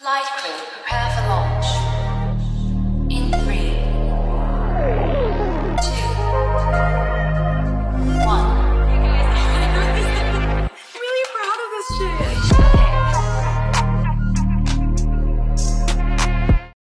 Flight crew, prepare for launch. In three, two, one. I'm really proud of this shit.